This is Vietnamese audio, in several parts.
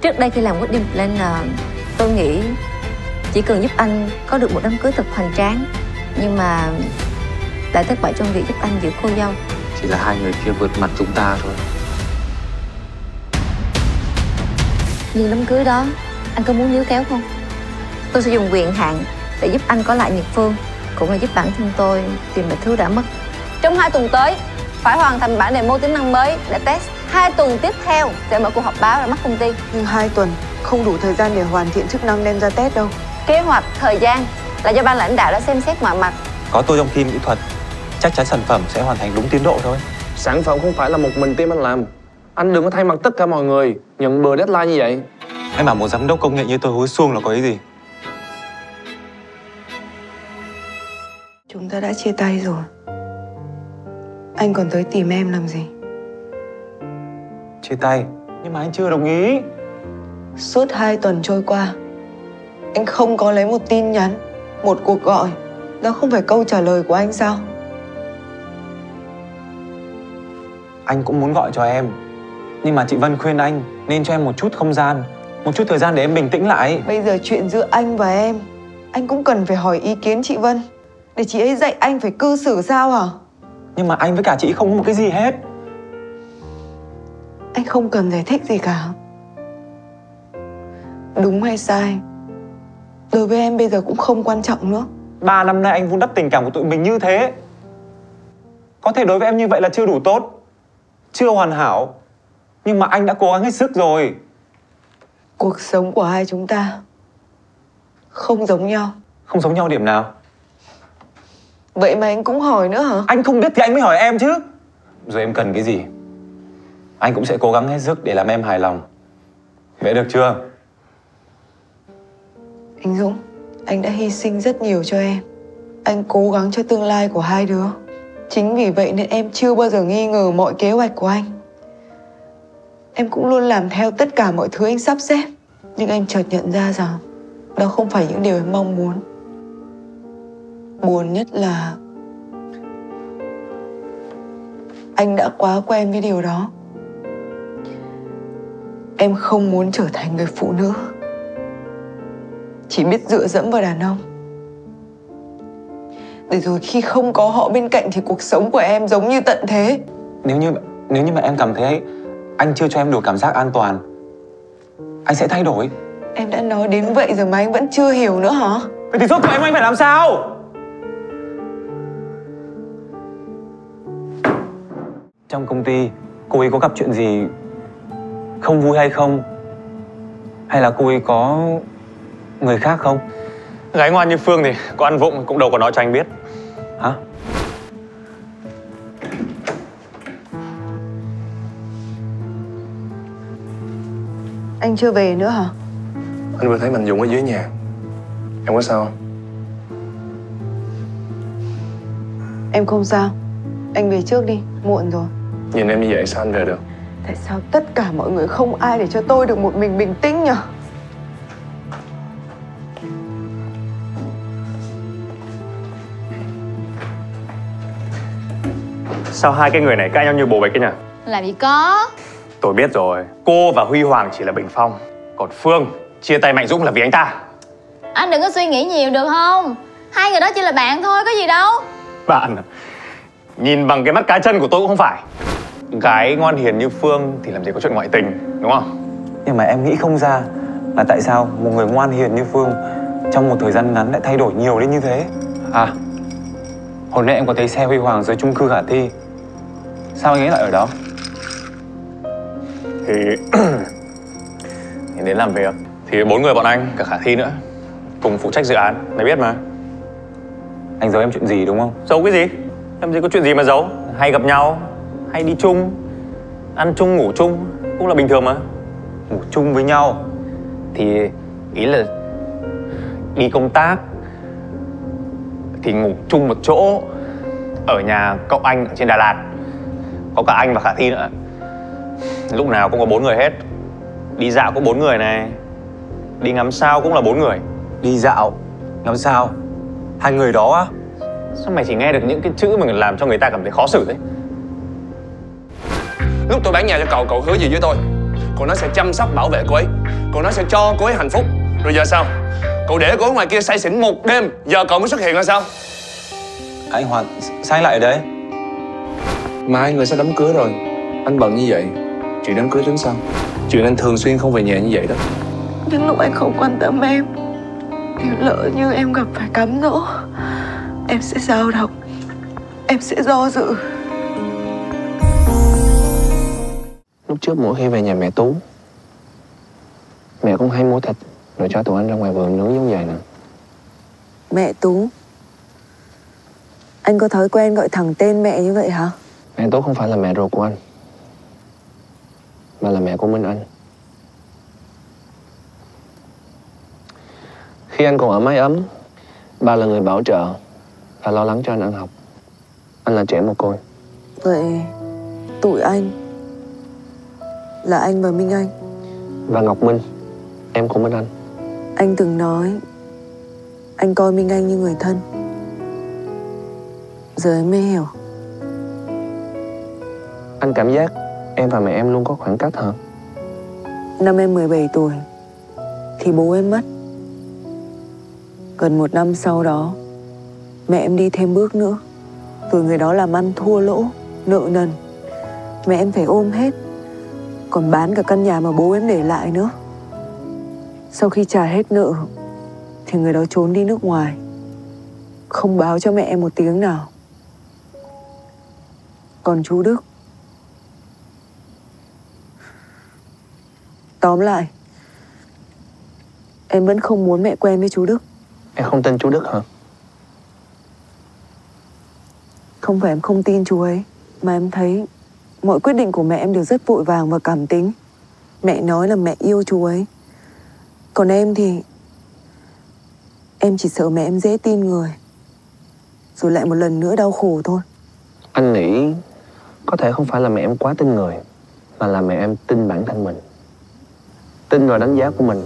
Trước đây khi làm wedding planner Tôi nghĩ chỉ cần giúp anh có được một đám cưới thật hoành tráng Nhưng mà lại thất bại trong việc giúp anh giữ cô dâu. Chỉ là hai người kia vượt mặt chúng ta thôi. Nhưng đám cưới đó anh có muốn níu kéo không? Tôi sẽ dùng quyền hạn để giúp anh có lại Nhật Phương Cũng là giúp bản thân tôi tìm lại thứ đã mất. Trong hai tuần tới phải hoàn thành bản demo tính năng mới để test hai tuần tiếp theo sẽ mở cuộc họp báo ra mắt công ty. Nhưng hai tuần không đủ thời gian để hoàn thiện chức năng đem ra test đâu. Kế hoạch thời gian là do ban lãnh đạo đã xem xét mọi mặt. Có tôi trong team kỹ thuật Chắc chắn sản phẩm sẽ hoàn thành đúng tiến độ thôi. Sản phẩm không phải là một mình team anh làm. Anh đừng có thay mặt tất cả mọi người Nhận bừa deadline như vậy. Anh bảo một giám đốc công nghệ như tôi hối xuông là có ý gì? Chúng ta đã chia tay rồi. Anh còn tới tìm em làm gì Chia tay Nhưng mà anh chưa đồng ý. Suốt hai tuần trôi qua Anh không có lấy một tin nhắn Một cuộc gọi. Đó không phải câu trả lời của anh sao? Anh cũng muốn gọi cho em Nhưng mà chị Vân khuyên anh Nên cho em một chút không gian Một chút thời gian để em bình tĩnh lại. Bây giờ chuyện giữa anh và em Anh cũng cần phải hỏi ý kiến chị Vân. Để chị ấy dạy anh phải cư xử sao hả? Nhưng mà anh với cả chị không có một cái gì hết Anh không cần giải thích gì cả. Đúng hay sai Đối với em bây giờ cũng không quan trọng nữa. Ba năm nay anh vun đắp tình cảm của tụi mình như thế Có thể đối với em như vậy là chưa đủ tốt Chưa hoàn hảo Nhưng mà anh đã cố gắng hết sức rồi. Cuộc sống của hai chúng ta Không giống nhau. Không giống nhau điểm nào? Vậy mà anh cũng hỏi nữa hả? Anh không biết thì anh mới hỏi em chứ. Rồi em cần cái gì anh cũng sẽ cố gắng hết sức để làm em hài lòng. Vậy được chưa? Anh Dũng, Anh đã hy sinh rất nhiều cho em. Anh cố gắng cho tương lai của hai đứa. Chính vì vậy nên em chưa bao giờ nghi ngờ mọi kế hoạch của anh. Em cũng luôn làm theo tất cả mọi thứ anh sắp xếp. Nhưng anh chợt nhận ra rằng Đó không phải những điều em mong muốn. Buồn nhất là Anh đã quá quen với điều đó. Em không muốn trở thành người phụ nữ. Chỉ biết dựa dẫm vào đàn ông. Để rồi khi không có họ bên cạnh Thì cuộc sống của em giống như tận thế. Nếu như nếu như mà em cảm thấy Anh chưa cho em đủ cảm giác an toàn Anh sẽ thay đổi. Em đã nói đến vậy rồi mà anh vẫn chưa hiểu nữa hả? Vậy thì rốt cuộc em anh phải làm sao? Trong công ty Cô ấy có gặp chuyện gì Không vui hay không? Hay là cô ấy có Người khác không? Gái ngoan như Phương thì có ăn vụng cũng đâu có nói cho anh biết. Hả? Anh chưa về nữa hả? Anh vừa thấy Mạnh Dũng ở dưới nhà. Em có sao không? Em không sao. Anh về trước đi Muộn rồi. Nhìn em như vậy sao anh về được Tại sao tất cả mọi người không ai để cho tôi được một mình bình tĩnh nhỉ? Sao hai cái người này cãi nhau như bồ bịch cái nhỉ? Làm gì có. Tôi biết rồi. Cô và Huy Hoàng chỉ là bình phong. Còn Phương chia tay Mạnh Dũng là vì anh ta. Anh đừng có suy nghĩ nhiều được không? Hai người đó chỉ là bạn thôi có gì đâu. Bạn à? Nhìn bằng cái mắt cá chân của tôi cũng không phải Gái ngoan hiền như Phương thì làm gì có chuyện ngoại tình Đúng không? Nhưng mà em nghĩ không ra Là tại sao một người ngoan hiền như Phương Trong một thời gian ngắn lại thay đổi nhiều đến như thế. À Hồi nãy em có thấy xe Huy Hoàng dưới chung cư Khả Thi. Sao anh ấy lại ở đó? Thì Thì đến làm việc. Thì bốn người bọn anh, cả Khả Thi nữa Cùng phụ trách dự án, mày biết mà. Anh giấu em chuyện gì đúng không? Giấu cái gì? Làm gì có chuyện gì mà giấu? Hay gặp nhau, hay đi chung Ăn chung, ngủ chung Cũng là bình thường mà. Ngủ chung với nhau Thì ý là Đi công tác Thì ngủ chung một chỗ Ở nhà cậu anh ở trên Đà Lạt. Có cả anh và Khả Thi nữa. Lúc nào cũng có bốn người hết. Đi dạo cũng bốn người này. Đi ngắm sao cũng là bốn người. Đi dạo Ngắm sao? Hai người đó á? Sao mày chỉ nghe được những cái chữ mà làm cho người ta cảm thấy khó xử thế Lúc tôi bán nhà cho cậu, cậu hứa gì với tôi? Cậu nói sẽ chăm sóc bảo vệ cô ấy. Cậu nói sẽ cho cô ấy hạnh phúc. Rồi giờ sao? Cậu để cô ấy ngoài kia say xỉn một đêm Giờ cậu mới xuất hiện là sao? Anh Hoàn, sao anh lại ở đây? Mai người sẽ đám cưới rồi. Anh bận như vậy Chuyện đám cưới tính sau Chuyện anh thường xuyên không về nhà như vậy đó. Những lúc anh không quan tâm em Thì lỡ như em gặp phải cám dỗ Em sẽ dao động Em sẽ do dự trước mỗi khi về nhà mẹ Tú. Mẹ cũng hay mua thịt Rồi cho tụi anh ra ngoài vườn nướng giống vậy nè. Mẹ Tú Anh có thói quen gọi thẳng tên mẹ như vậy hả? Mẹ Tú không phải là mẹ ruột của anh Mà là mẹ của Minh Anh. Khi anh còn ở mái ấm Ba là người bảo trợ Và lo lắng cho anh ăn học. Anh là trẻ mồ côi. Vậy tụi anh Là anh và Minh Anh. Và Ngọc Minh. Em của Minh Anh. Anh từng nói Anh coi Minh Anh như người thân. Giờ em mới hiểu. Anh cảm giác em và mẹ em luôn có khoảng cách hả? Năm em 17 tuổi Thì bố em mất. Gần một năm sau đó Mẹ em đi thêm bước nữa. Rồi người đó làm ăn thua lỗ Nợ nần. Mẹ em phải ôm hết Còn bán cả căn nhà mà bố em để lại nữa. Sau khi trả hết nợ Thì người đó trốn đi nước ngoài. Không báo cho mẹ em một tiếng nào. Còn chú Đức? Tóm lại Em vẫn không muốn mẹ quen với chú Đức. Em không tin chú Đức hả? Không phải em không tin chú ấy Mà em thấy Mọi quyết định của mẹ em đều rất vội vàng và cảm tính. Mẹ nói là mẹ yêu chú ấy. Còn em thì Em chỉ sợ mẹ em dễ tin người. Rồi lại một lần nữa đau khổ thôi. Anh nghĩ có thể không phải là mẹ em quá tin người Mà là mẹ em tin bản thân mình. Tin vào đánh giá của mình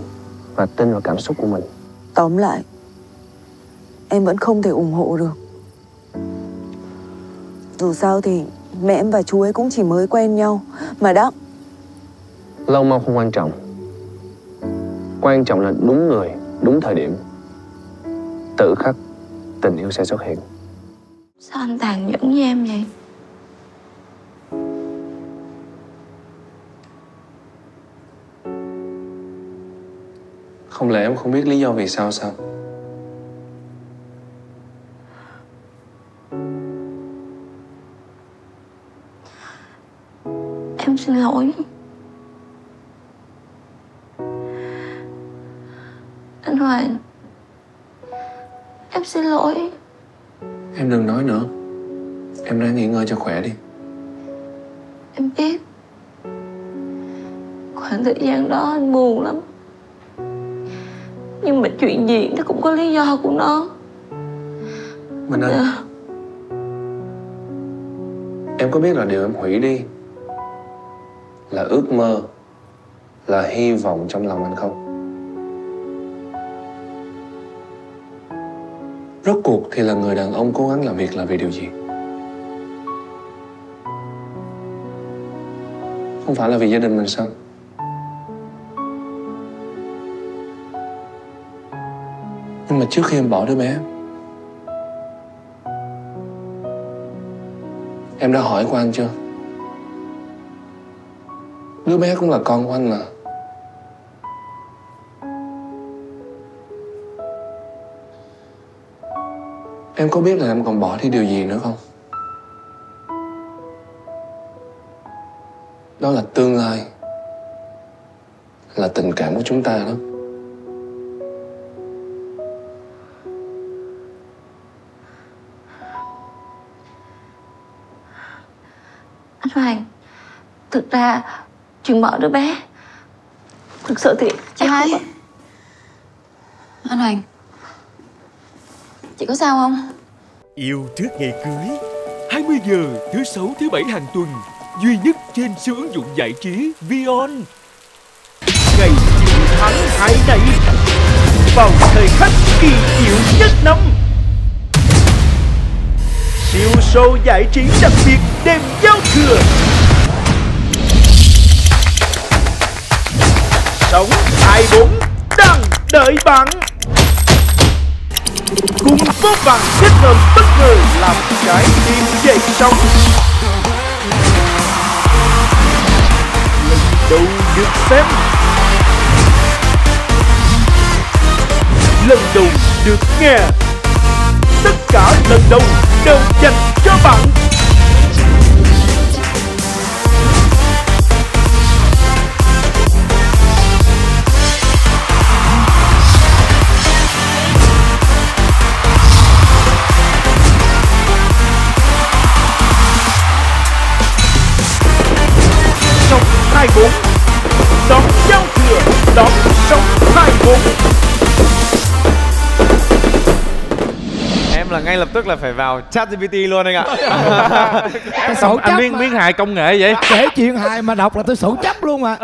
Và tin vào cảm xúc của mình. Tóm lại Em vẫn không thể ủng hộ được. Dù sao thì Mẹ em và chú ấy cũng chỉ mới quen nhau Mà đã Lâu mau không quan trọng Quan trọng là đúng người, đúng thời điểm Tự khắc tình yêu sẽ xuất hiện Sao anh tàn nhẫn với em vậy? Không lẽ em không biết lý do vì sao sao? Anh Hoàng Em xin lỗi. Em đừng nói nữa. Em ra nghỉ ngơi cho khỏe đi. Em biết. Khoảng thời gian đó anh buồn lắm. Nhưng mà chuyện gì nó cũng có lý do của nó. Minh Anh Em có biết là điều em hủy đi Là ước mơ Là hy vọng trong lòng anh không Rốt cuộc thì là người đàn ông cố gắng làm việc là vì điều gì? Không phải là vì gia đình mình sao? Nhưng mà trước khi em bỏ đứa bé, Em đã hỏi qua anh chưa? Đứa bé cũng là con của anh mà. Em có biết là em còn bỏ đi điều gì nữa không? Đó là tương lai Là tình cảm của chúng ta đó. Anh Hoàng Thực ra Chuyện mở đứa bé Thực sự thì Chị hai Anh Hoàng Chị có sao không? Yêu trước ngày cưới 20 giờ thứ sáu, thứ bảy hàng tuần, Duy nhất trên siêu ứng dụng giải trí Vion. Ngày chiến thắng hai này, Vào thời khắc kỳ diệu nhất năm. Siêu show giải trí đặc biệt đêm giao thừa. Sống 24 đang đợi bạn. Cùng vô vàng kết hợp bất ngờ làm trái tim dậy sóng. Lần đầu được xem. Lần đầu được nghe. Tất cả lần đầu đều dành cho bạn. Là ngay lập tức là phải vào chat GPT luôn anh ạ. Cái sổ Anh chấp Miếng, miếng hài công nghệ vậy. Kể chuyện hài mà đọc là tôi sổ chấp luôn mà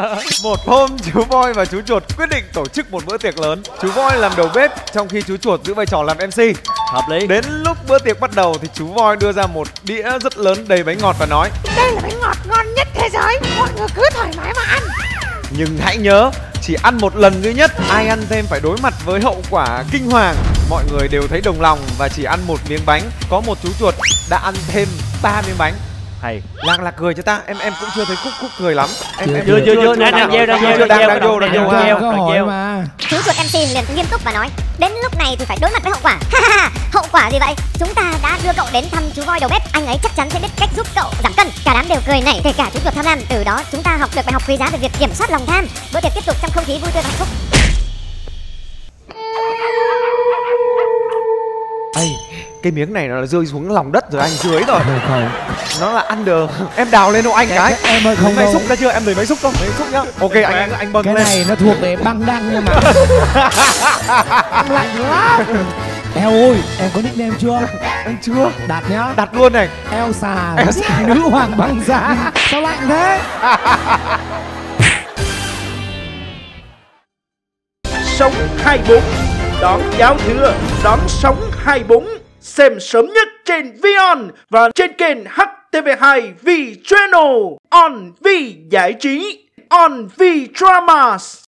Một hôm chú voi và chú chuột quyết định tổ chức một bữa tiệc lớn. Chú voi làm đầu bếp trong khi chú chuột giữ vai trò làm MC Hợp lý. Đến lúc bữa tiệc bắt đầu thì chú voi đưa ra một đĩa rất lớn đầy bánh ngọt và nói Đây là bánh ngọt ngon nhất thế giới Mọi người cứ thoải mái mà ăn. Nhưng hãy nhớ, chỉ ăn một lần duy nhất Ai ăn thêm phải đối mặt với hậu quả kinh hoàng Mọi người đều thấy đồng lòng và chỉ ăn một miếng bánh. Có một chú chuột đã ăn thêm ba miếng bánh. Hay. Lạc lạc cười cho ta, em em cũng chưa thấy khúc khúc cười lắm. Em, Chưa, em chưa, chưa, chưa, đang- đang gieo, đang gieo, đang đang đang gieo, vô, đang đang vô gieo. ha. gieo, Chú chuột MC liền nghiêm túc và nói. Đến lúc này thì phải đối mặt với hậu quả. Hậu quả gì vậy? Chúng ta đã đưa cậu đến thăm chú voi đầu bếp. Anh ấy chắc chắn sẽ biết cách giúp cậu giảm cân. Cả đám đều cười nảy, kể cả chú chuột tham lam. Từ đó chúng ta học được bài học quý giá về việc kiểm soát lòng tham. Bữa tiệc tiếp tục trong không khí vui tươi và hạnh phúc cái miếng này nó rơi xuống lòng đất rồi anh dưới rồi. Được không Nó là under. Em đào lên hộ anh cái. Em ơi không máy xúc ra chưa? Em lấy máy xúc không? Lấy xúc nhá. Ok anh anh, anh bâng Cái lên. này nó thuộc về băng đăng nhưng mà Lạnh lắm Eo ơi em có nickname chưa? Anh chưa. Đặt nhá. Đặt luôn này. Elsa Elsa. Nữ hoàng băng giá. Sao lạnh thế? Sống 24 Đón giao thừa Đón sống 24 Xem sớm nhất trên Vion Và trên kênh HTV2 V Channel On V Giải trí, On V Dramas.